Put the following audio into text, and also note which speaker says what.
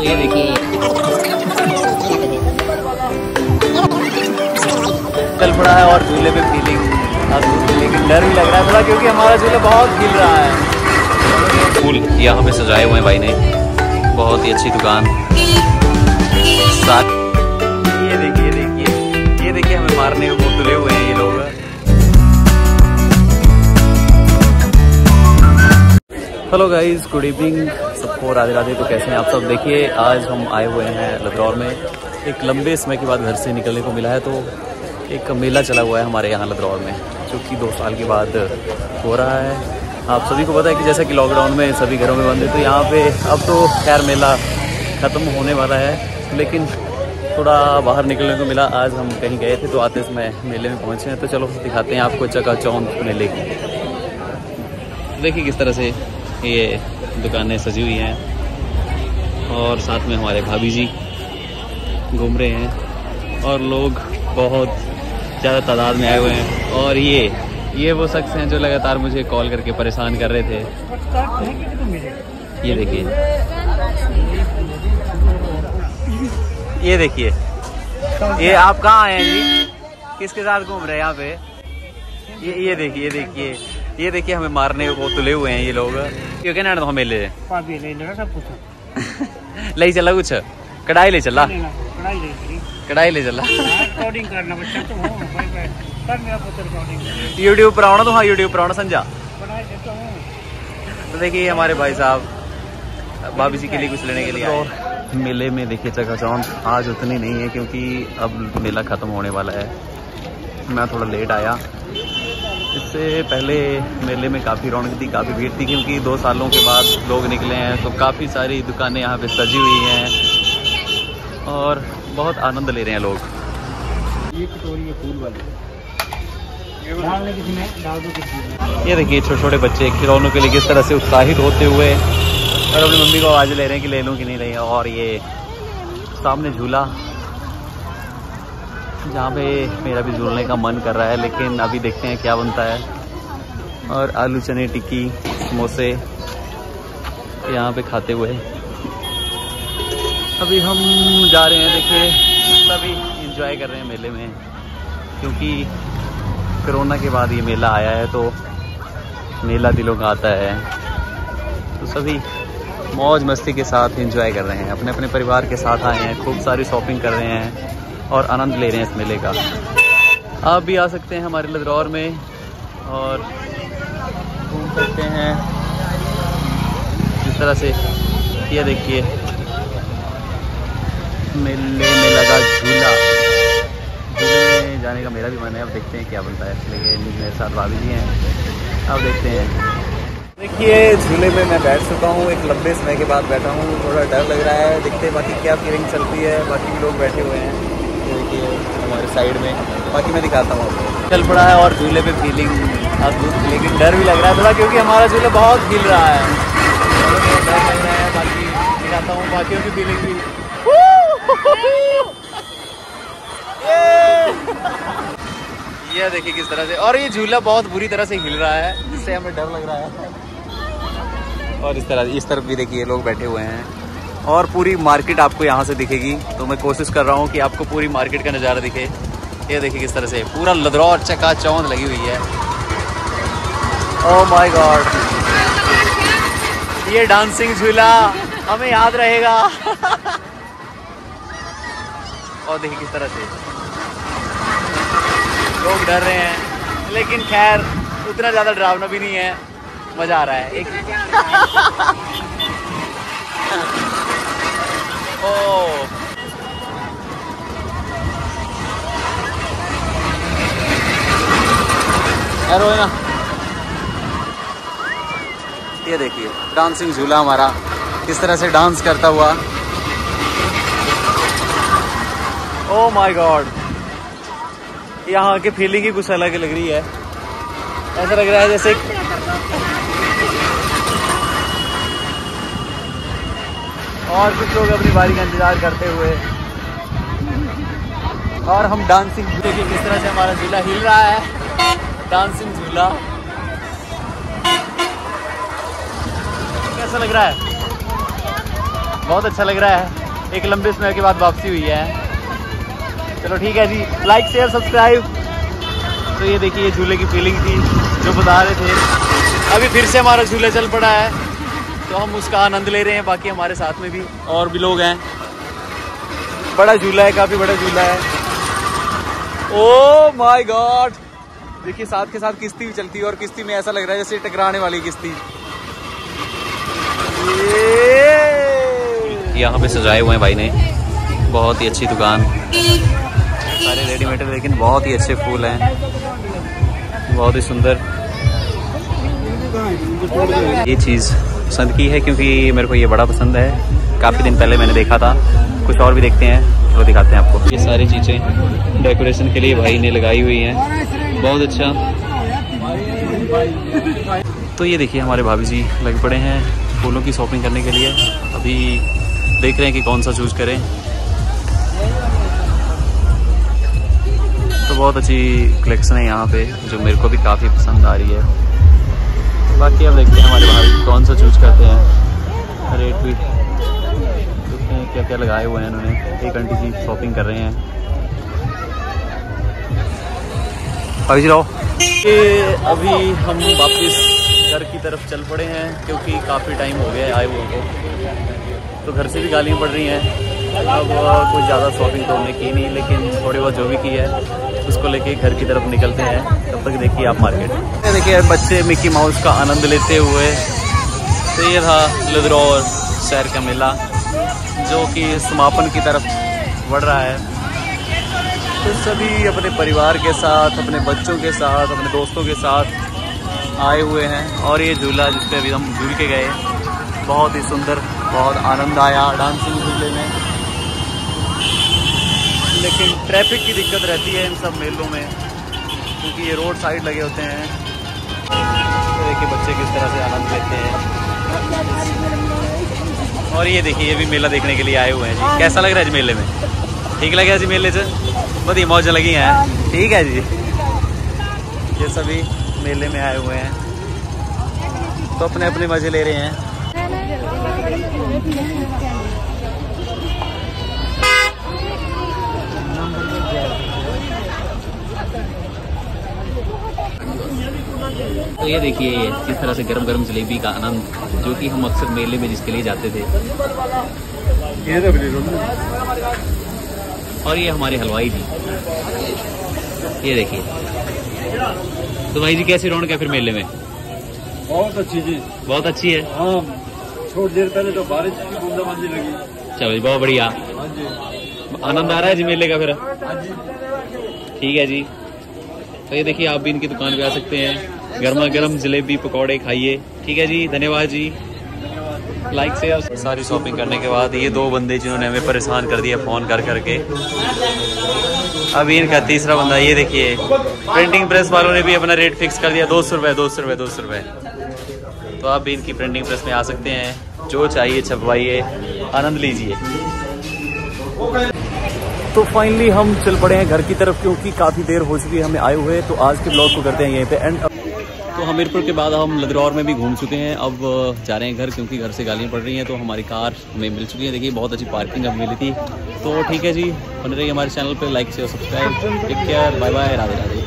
Speaker 1: तो ये देखिए। चल पड़ा है और झूले पे फीलिंग लेकिन डर भी लग रहा है थोड़ा क्योंकि हमारा झूला बहुत हिल रहा है। फूल यहाँ पे सजाए हुए हैं भाई ने। बहुत ही अच्छी दुकान। साथ ये देखिए देखिए। ये देखिए हमें मारने को तुले हुए हैं ये लोग। हेलो गाइस गुड इवनिंग सबको राधे राधे तो कैसे हैं? आप सब देखिए, आज हम आए हुए हैं लद्रौर में। एक लंबे समय के बाद घर से निकलने को मिला है तो एक मेला चला हुआ है हमारे यहाँ लद्रौर में, जो कि दो साल के बाद हो रहा है। आप सभी को पता है कि जैसा कि लॉकडाउन में सभी घरों में बंद है तो यहाँ पे अब तो खैर मेला ख़त्म होने वाला है, लेकिन थोड़ा बाहर निकलने को मिला। आज हम कहीं गए थे तो आते समय मेले में पहुँचे हैं। तो चलो दिखाते हैं आपको चका चौंक मेले की देखिए किस तरह से ये दुकानें सजी हुई हैं। और साथ में हमारे भाभी जी घूम रहे हैं। और लोग बहुत ज़्यादा तादाद में आए हुए हैं। और ये ये वो शख्स हैं जो लगातार मुझे कॉल करके परेशान कर रहे थे। ये देखिए। ये देखिए। ये आप कहाँ आए हैं जी? किसके साथ घूम रहे हैं यहाँ पे? ये ये देखिए देखिए। ये देखिए हमें मारने को तुले हुए हैं ये लोग। क्यों कहना तो मेले ले? चला कुछ? कढ़ाई ले चला? कढ़ाई ले चला? यूट्यूब पर आना तो हाँ यूट्यूब पर आना संजा। तो देखिए हमारे भाई साहब भाभी जी के लिए कुछ लेने के लिए आए। मेले में देखिए चकाचौंध आज उतनी नहीं है क्योंकि अब मेला ख़त्म होने वाला है। मैं थोड़ा लेट आया। इससे पहले मेले में काफ़ी रौनक थी काफ़ी भीड़ थी क्योंकि दो सालों के बाद लोग निकले हैं तो काफ़ी सारी दुकानें यहाँ पे सजी हुई हैं और बहुत आनंद ले रहे हैं लोग।
Speaker 2: ये कटोरी है फूल वाली।
Speaker 1: ये देखिए छोटे छोटे बच्चे खिलौनों के लिए किस तरह से उत्साहित होते हुए और अपनी मम्मी को आवाज़ ले रहे हैं कि ले लूँ कि नहीं ले और ये सामने झूला जहाँ पे मेरा भी झूलने का मन कर रहा है, लेकिन अभी देखते हैं क्या बनता है। और आलू चने, टिक्की, समोसे यहाँ पे खाते हुए। अभी हम जा रहे हैं, देखिए, सभी इंजॉय कर रहे हैं मेले में, क्योंकि कोरोना के बाद ये मेला आया है तो मेला दिलों का आता है। तो सभी मौज मस्ती के साथ इंजॉय कर रहे हैं अपने अपने परिवार के साथ आए हैं, खूब सारी शॉपिंग कर रहे हैं। और आनंद ले रहे हैं इस मेले का। आप भी आ सकते हैं हमारे लदरौर में और घूम सकते हैं। जिस तरह से ये देखिए। मेले में लगा झूला। झूले जाने का मेरा भी मन है। अब देखते हैं क्या बनता है। लेकिन मेरे साथ भाभी जी हैं। अब देखते हैं। देखिए, झूले में मैं बैठ चुका हूँ। एक लंबे समय के बाद बैठा हूँ। थोड़ा डर लग रहा है। देखते हैं बाकी क्या फीलिंग चलती है। बाकी भी लोग बैठे हुए हैं। देखिए हमारे साइड में। बाकी मैं दिखाता हूँ आपको। चल पड़ा है और झूले पे फीलिंग अब लेकिन डर भी लग रहा है थोड़ा क्योंकि हमारा झूला बहुत हिल रहा है। की ये देखिए किस तरह से। और ये झूला बहुत बुरी तरह से हिल रहा है, जिससे हमें डर लग रहा है। और इस तरह, इस तरफ़ भी देखिए, लोग बैठे हुए हैं। और पूरी मार्केट आपको यहाँ से दिखेगी। तो मैं कोशिश कर रहा हूँ कि आपको पूरी मार्केट का नज़ारा दिखे। ये देखिए किस तरह से, पूरा लदरौर चका चौंध लगी हुई है। ओ माय गॉड ये डांसिंग झूला हमें याद रहेगा। और देखिए किस तरह से। लोग डर रहे हैं, लेकिन खैर, उतना ज़्यादा डरावना भी नहीं है। मज़ा आ रहा है। एक ये देखिए डांसिंग झूला हमारा, किस तरह से डांस करता हुआ। ओ माय गॉड यहाँ की फीलिंग ही कुछ अलग लग रही है। ऐसा लग रहा है जैसे और कुछ लोग अपनी बारी का इंतज़ार करते हुए। और हम डांसिंग झूले की किस तरह से हमारा झूला हिल रहा है। डांसिंग झूला। कैसा लग रहा है? बहुत अच्छा लग रहा है। एक लंबे समय के बाद वापसी हुई है। चलो ठीक है जी लाइक शेयर सब्सक्राइब तो ये देखिए, ये झूले की फीलिंग थी जो बता रहे थे। अभी फिर से हमारा झूला चल पड़ा है। तो हम उसका आनंद ले रहे हैं बाकी हमारे साथ में भी। और भी लोग हैं। बड़ा झूला है काफ़ी बड़ा झूला है। ओ माय गॉड देखिए साथ के साथ किस्ती भी चलती है और किस्ती में ऐसा लग रहा है जैसे टकराने वाली किस्ती यहाँ पे सजाए हुए हैं भाई ने। बहुत ही अच्छी दुकान। सारे रेडीमेड लेकिन बहुत ही अच्छे फूल हैं। बहुत ही सुंदर। ये चीज़ पसंद की है क्योंकि मेरे को ये बड़ा पसंद है। काफ़ी दिन पहले मैंने देखा था। कुछ और भी देखते हैं तो दिखाते हैं आपको। ये सारी चीज़ें डेकोरेशन के लिए भाई ने लगाई हुई हैं। बहुत अच्छा। तो ये देखिए हमारे भाभी जी लग पड़े हैं फूलों की शॉपिंग करने के लिए। अभी देख रहे हैं कि कौन सा चूज़ करें। तो बहुत अच्छी कलेक्शन है यहाँ पे, जो मेरे को भी काफ़ी पसंद आ रही है। बाकी अब देखते हैं हमारे भाई कौन सा चूज़ करते हैं। रेट भी देखते हैं क्या क्या लगाए हुए हैं उन्होंने एक आंटी जी शॉपिंग कर रहे हैं। अभी रहो अभी हम वापस घर की तरफ़ चल पड़े हैं, क्योंकि काफ़ी टाइम हो गया है आए हुए को। तो घर से भी गालियाँ पड़ रही हैं। अब कुछ ज़्यादा शॉपिंग तो हमने की नहीं, लेकिन थोड़ी बहुत जो भी की है। उसको लेके घर की तरफ़ निकलते हैं, तब तक देखिए आप मार्केट देखिए बच्चे मिक्की माउस का आनंद लेते हुए तो ये था लदरौर शहर का मेला, जो कि समापन की तरफ़ बढ़ रहा है। तो सभी अपने परिवार के साथ, अपने बच्चों के साथ, अपने दोस्तों के साथ आए हुए हैं, और ये झूला जिस पर अभी हम झूल के गए, बहुत ही सुंदर, बहुत आनंद आया डांसिंग झूले में। लेकिन ट्रैफ़िक की दिक्कत रहती है इन सब मेलों में, क्योंकि ये रोड साइड लगे होते हैं। तो देखिए बच्चे किस तरह से आनंद लेते हैं। और ये देखिए, ये भी मेला देखने के लिए आए हुए हैं जी। कैसा लग रहा है जी मेले में? ठीक लगे जी मेले से? बहुत मौज लगी हैं। ठीक है जी। ये सभी मेले में आए हुए हैं। तो अपने अपने मज़े ले रहे हैं। ये देखिए ये किस तरह से गरम गरम जलेबी का आनंद जो कि हम अक्सर मेले में जिसके लिए जाते थे। और ये हमारे हलवाई जी। ये देखिए। तो भाई जी कैसी रौनक है फिर मेले में?
Speaker 2: बहुत अच्छी जी।
Speaker 1: बहुत अच्छी है।
Speaker 2: हाँ थोड़ी देर पहले तो बारिश की बूंदाबांदी लगी।
Speaker 1: चलो जी बहुत बढ़िया।
Speaker 2: हाँ
Speaker 1: आनंद आ रहा है जी मेले का फिर?
Speaker 2: हाँ
Speaker 1: ठीक है जी। तो ये देखिए आप भी इनकी दुकान पे आ सकते हैं। गर्मा गर्म जलेबी पकौड़े खाइए। ठीक है जी धन्यवाद जी। लाइक से सारी शॉपिंग करने के बाद ये दो बंदे जिन्होंने हमें परेशान कर दिया फ़ोन कर करके। अभी इनका तीसरा बंदा ये देखिए प्रिंटिंग प्रेस वालों ने भी अपना रेट फिक्स कर दिया दो सौ रुपये दो सौ रुपये दो सौ रुपये तो आप भी इनकी प्रिंटिंग प्रेस में आ सकते हैं। जो चाहिए छपवाइए आनंद लीजिए। तो फाइनली हम चल पड़े हैं घर की तरफ़ क्योंकि काफ़ी देर हो चुकी है हमें आए हुए तो आज के ब्लॉग को करते हैं यहीं पे एंड तो हमीरपुर के बाद हम लदरौर में भी घूम चुके हैं। अब जा रहे हैं घर क्योंकि घर से गालियाँ पड़ रही हैं तो हमारी कार हमें मिल चुकी है। देखिए, बहुत अच्छी पार्किंग अब मिली थी। तो ठीक है जी, बन रही हमारे चैनल पर like, share, subscribe, take care, bye bye, Radhe Radhe.